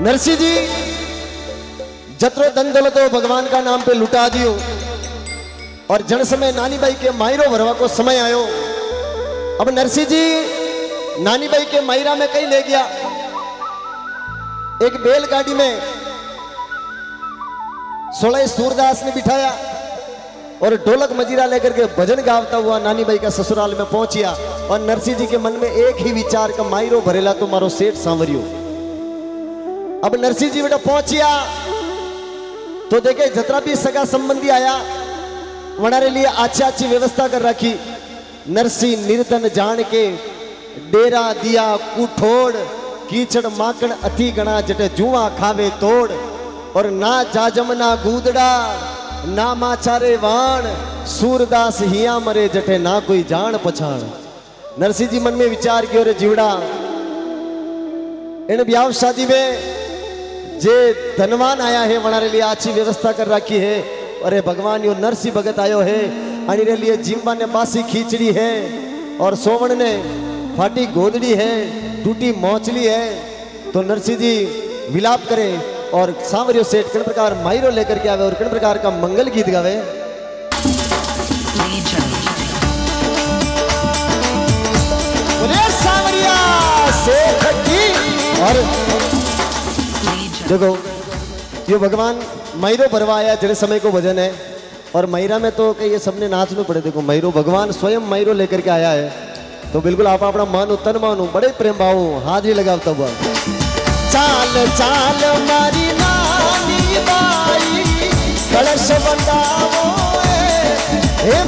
नरसिंह जी, जत्रो धन दौलतो भगवान का नाम पे लुटा दियो। और जन समय नानी बाई के मायरो भरवा को समय आयो। अब नरसिंह जी नानी बाई के मायरा में कहीं ले गया। एक बैलगाड़ी में सोलह सूरदास ने बिठाया और ढोलक मजीरा लेकर के भजन गावता हुआ नानी बाई का ससुराल में पहुंचिया। और नरसिंह जी के मन में एक ही विचार का मायरो भरेला तो मारो सेठ सांवरियो। अब नरसिंह जी बेटा पहुंचिया। तो देखे जतरा भी सगा संबंधी आया वनारे लिए अच्छी अच्छी व्यवस्था कर रखी। नरसिंह निर्धन जान के डेरा दिया कुठोड़, कीचड़ माकड़ अति गणा जटे जुआ खावे तोड़। और ना जाजम ना गूदड़ा, ना माचारे वाण, सूरदास हिया मरे जटे ना कोई जान पछाण। नरसिंह जी मन में विचार कियो रे जीवड़ा, इन ब्याह शादी में जे धनवान आया है वनारे लिए अच्छी व्यवस्था कर रखी है। अरे भगवान यो नरसिंह भगत आयो है। अनिरे लिए जिम्बा ने बासी खींचड़ी है। और सोवण ने फाटी गोदड़ी है टूटी मोचली है। तो नरसिंह जी विलाप करे और सांवरियो सेठ किन प्रकार मायरो लेकर के आवे और किन प्रकार का मंगल गीत गावे? बोले सांवरिया सेठ की और. देखो ये भगवान मैरो भरवाया जड़े समय को भजन है। और मैरा में तो ये सबने नाचने पड़े। देखो मैरो भगवान स्वयं मैरो लेकर के आया है। तो बिल्कुल आप अपना मन तन मानो बड़े प्रेम भाव हाजिरी लगाता हुआ चाल चाल मारी नानी बाई कलश बंदावो ए,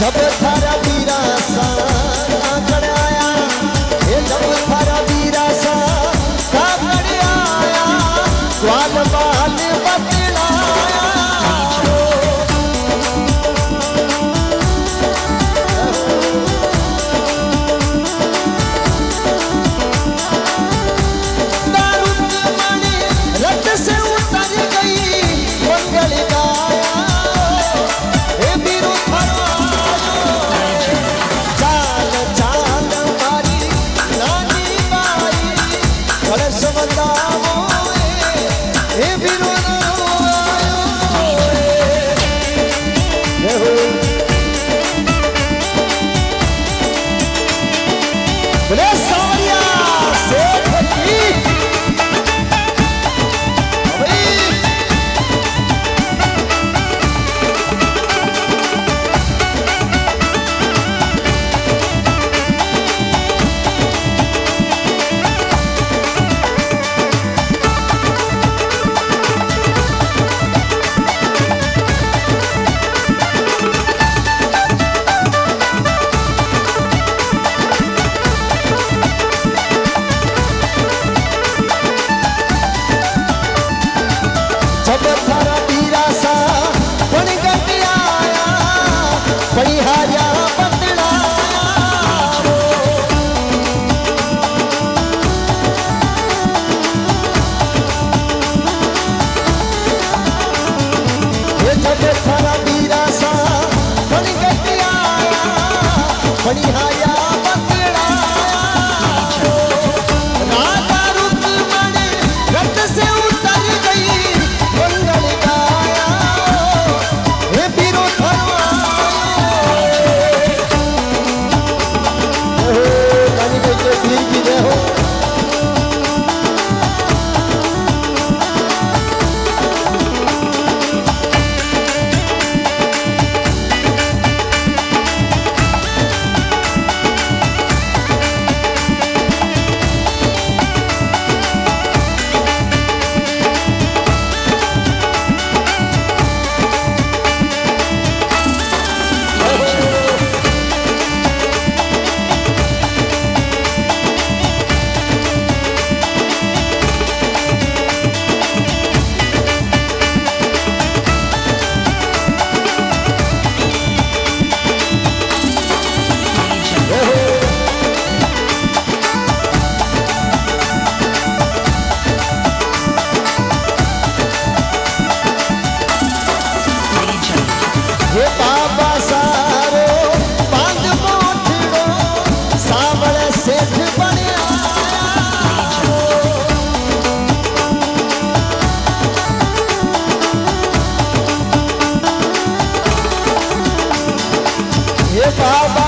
जब थारे Thank you. हे